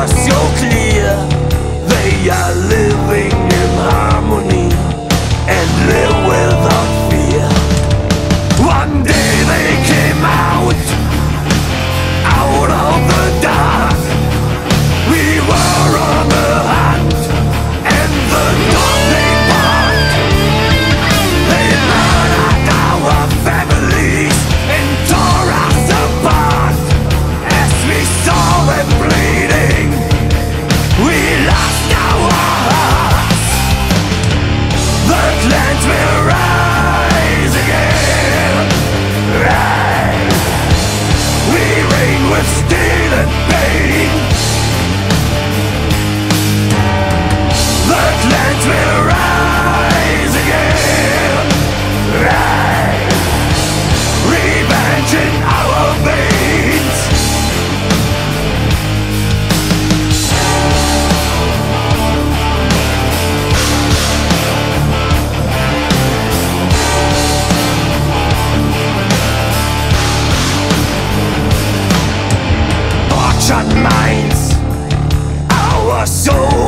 are so clear, they are living. your soul.